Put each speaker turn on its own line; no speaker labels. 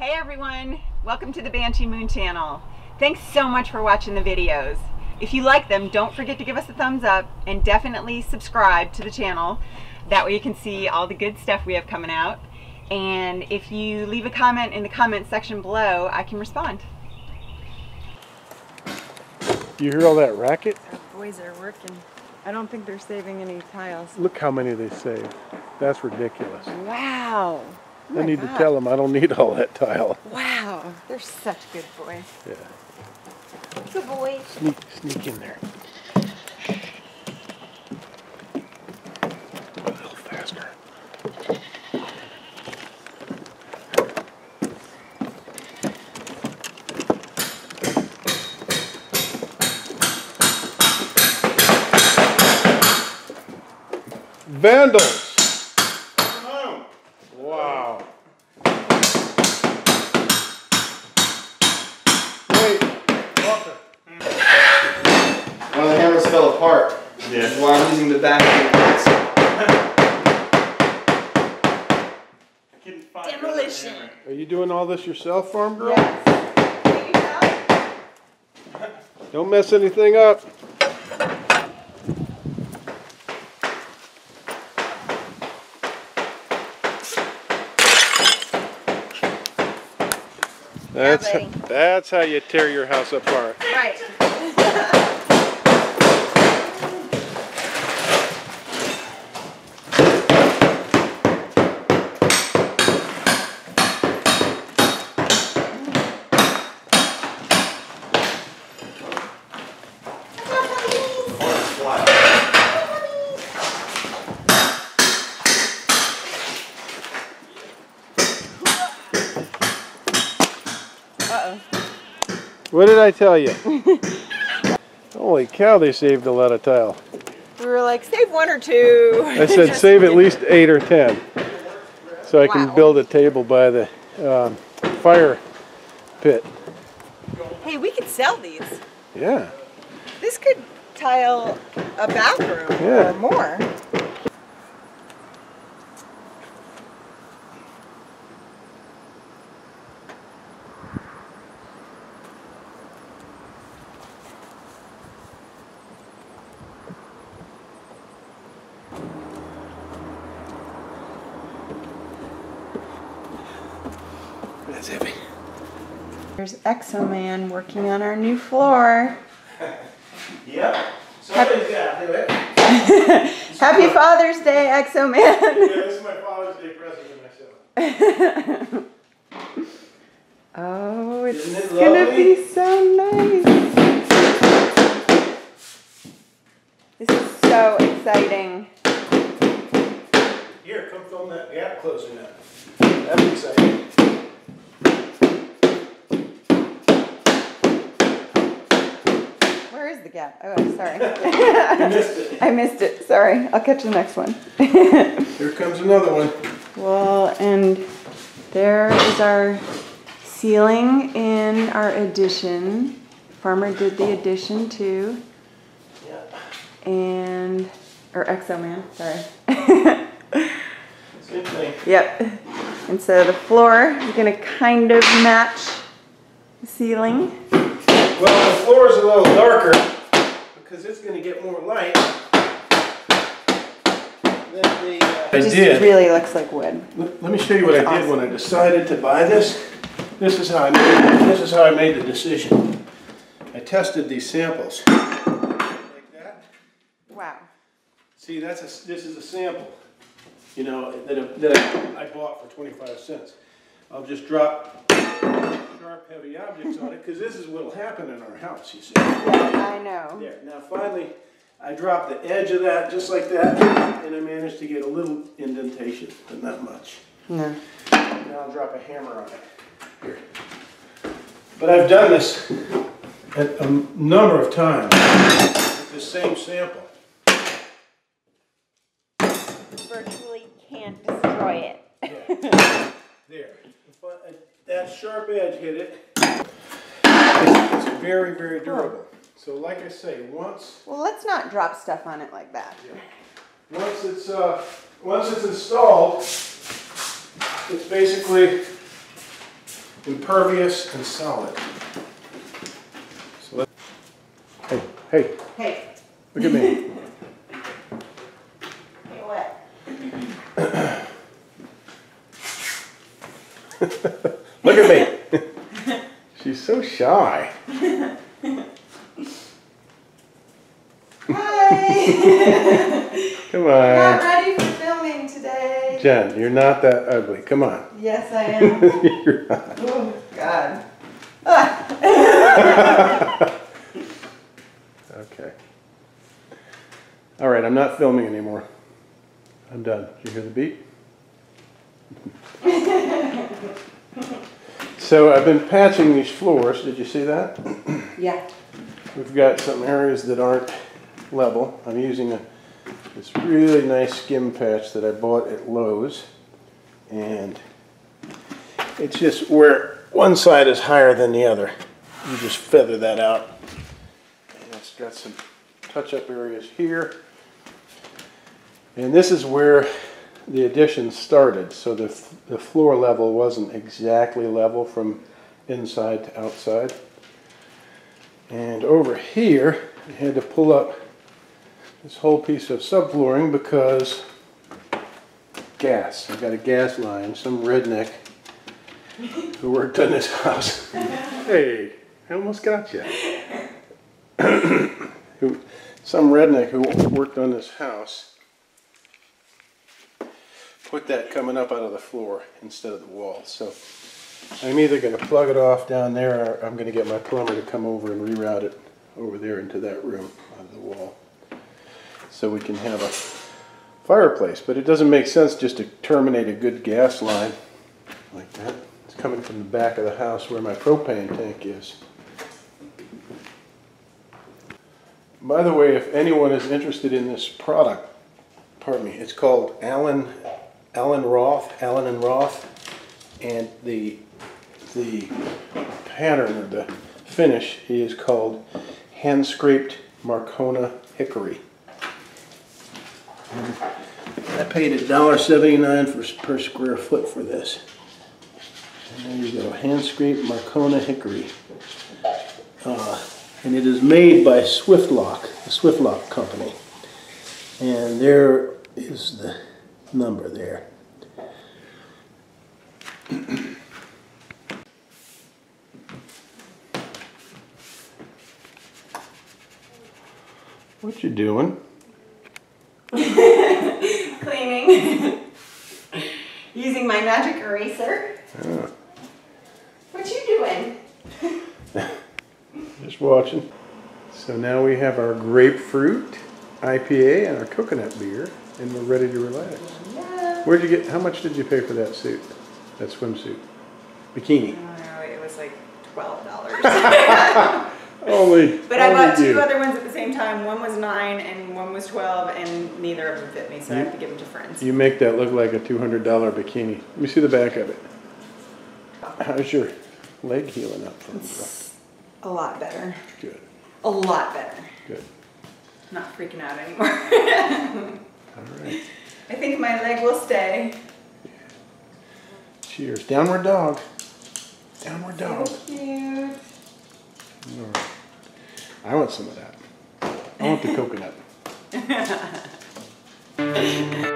Hey everyone, welcome to the Banshee Moon channel. Thanks so much for watching the videos. If you like them, don't forget to give us a thumbs up and definitely subscribe to the channel. That way you can see all the good stuff we have coming out. And if you leave a comment in the comment section below, I can respond.
Do you hear all that racket?
Our boys are working. I don't think they're saving any tiles.
Look how many they saved. That's ridiculous.
Wow. Oh
I need to tell them I don't need all that tile.
Wow, they're such good boys.
Yeah.
Good boy.
Sneak, sneak in there. A little faster. Vandals. Wow. Wait, Walker.
One of the hammers fell apart.
Yeah.
Which is why I'm using the back of
Demolition.
Are you doing all this yourself, farm girl?
Yes.
Don't mess anything up. That's that's how you tear your house apart.
Right.
What did I tell you? Holy cow, they saved a lot of tile.
We were like, save one or two.
I said save at least eight or ten, so I can build a table by the um, fire pit.
Hey, we could sell these.
Yeah.
This could tile a bathroom
Yeah.
or more.
That's heavy.
There's Exoman working on our new floor.
Yep. Somebody's got to do it.
Happy Father's Day, Exoman.
this is my Father's Day present to myself.
oh, it's
it
gonna be so nice. This is so exciting.
Here, come film that gap closing up. That's exciting.
Where is the gap? Oh, I'm sorry. I missed it. I missed it. Sorry. I'll catch the next one.
Here comes another one.
well, and there is our ceiling in our addition. Farmer did the addition too.
Yep.
And, or Exo Man, sorry.
It's a good thing.
Yep. And so the floor is gonna kind of match the ceiling.
Well, the floor is a little darker because it's going to get more light than the. Uh, I
It just
did.
really looks like wood.
Let let me show you what I
That's
did when I decided to buy this. This is how I made, this is how I made the decision. I tested these samples. Like that.
Wow.
See, that's a, this is a sample, you know, that, I- that I- I bought for twenty-five cents. I'll just drop sharp, heavy objects on it, because this is what'll happen in our house, you see.
Yeah, I know.
There, now finally, I dropped the edge of that, just like that, and I managed to get a little indentation, but not much.
No.
Now I'll drop a hammer on it. Here. But I've done this a, a number of times with the same sample.
Virtually can't destroy it.
Yeah. There. If I- That sharp edge hit it. It's, it's very, very durable. So like I say, once,
Well, let's not drop stuff on it like that.
once it's, uh, once it's installed, it's basically impervious and solid. So let- Hey, hey,
Hey.
look at me.
Hey, what?
Look at me. She's so shy.
Hi.
Come on.
Not ready for filming today.
Jen, you're not that ugly. Come on.
Yes, I am.
You're not.
oh, God.
Okay. All right, I'm not filming anymore. I'm done. Did you hear the beep? So I've been patching these floors. Did you see that?
Yeah.
We've got some areas that aren't level. I'm using a, this really nice skim patch that I bought at Lowe's. And it's just where one side is higher than the other. You just feather that out. And it's got some touch-up areas here. And this is where the addition started. So the, the floor level wasn't exactly level from inside to outside. And over here, I had to pull up this whole piece of subflooring because gas. I got a gas line, some redneck who worked on this house. hey, I almost got you. who, some redneck who worked on this house put that coming up out of the floor instead of the wall. So I'm either going to plug it off down there or I'm going to get my plumber to come over and reroute it over there into that room out of the wall. So we can have a fireplace. But it doesn't make sense just to terminate a good gas line like that. It's coming from the back of the house where my propane tank is. By the way, if anyone is interested in this product, pardon me, it's called Allen, Allen Roth, Allen and Roth, and the the pattern or the finish is called hand scraped Marcona hickory. And I paid $1.79 for per square foot for this. And there you go, hand scraped Marcona hickory. Uh, and it is made by Swiftlock, the Swiftlock company. And there is the number there. What you doing?
Cleaning. Using my magic eraser.
Ah,
What you doing?
just watching. So now we have our grapefruit IPA and our coconut beer, and we're ready to relax.
Yeah.
Where'd you get? How much did you pay for that suit? That swimsuit, bikini?
It was like twelve dollars.
Only.
But I bought two
you.
other ones at the same time. One was nine and one was twelve, and neither of them fit me, so I have to give them to friends.
You make that look like a two hundred dollar bikini. Let me see the back of it. How's your leg healing up from?
A lot better.
Good,
A lot better.
good.
Not freaking out anymore.
All right.
I think my leg will stay.
Cheers. Downward dog. Downward dog.
So cute.
Right. I want some of that. I want the coconut.